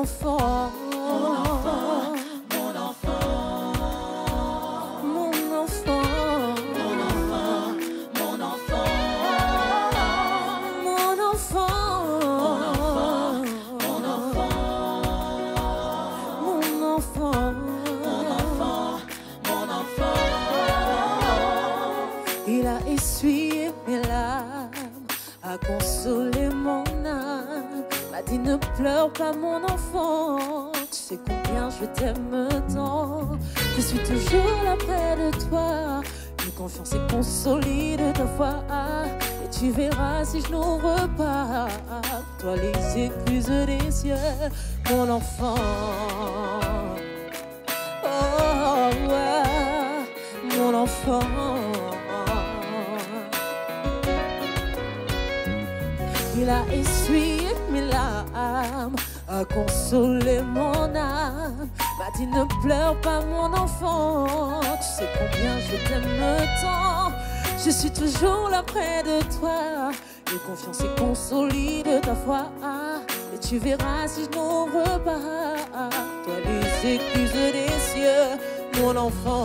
enfant. Mon enfant, mon enfant. Mon enfant, mon enfant, mon enfant. Mon enfant, mon enfant, mon enfant. Mon enfant, mon enfant, mon enfant. Il a essuyé mes larmes, a consolé mon âme m'a dit ne pleure pas mon enfant, tu sais combien je t'aime tant, je suis toujours là près de toi, une confiance est consolide ta foi, et tu verras si je n'ouvre pas, toi les écluses des cieux, mon enfant. Oh, ouais, mon enfant. Il a essuyé mes larmes, a consolé mon âme, m'a dit ne pleure pas mon enfant, tu sais combien je t'aime tant, je suis toujours là près de toi, et confiance et consolide ta foi, et tu verras si je n'ouvre pas, toi les excuses des cieux, mon enfant.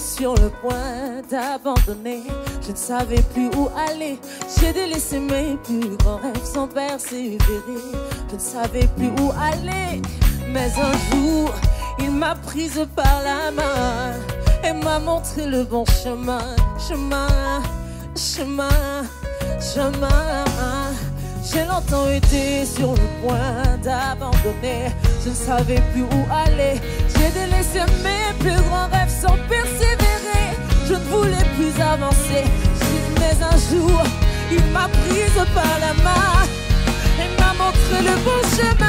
sur le point d'abandonner. Je ne savais plus où aller. J'ai délaissé mes plus grands rêves sans persévérer. Je ne savais plus où aller. Mais un jour, il m'a prise par la main et m'a montré le bon chemin. Chemin, chemin, chemin. J'ai longtemps été sur le point d'abandonner. Je ne savais plus où aller. J'ai délaissé mes plus grands rêves sans prise par la main et m'a montré le bon chemin.